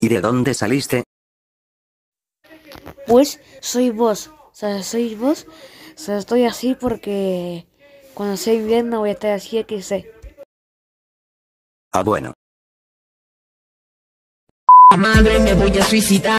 ¿Y de dónde saliste? Pues soy vos. O sea, soy vos. O sea, estoy así porque cuando sea invierno voy a estar así que sé. Ah, bueno. Madre, me voy a suicidar.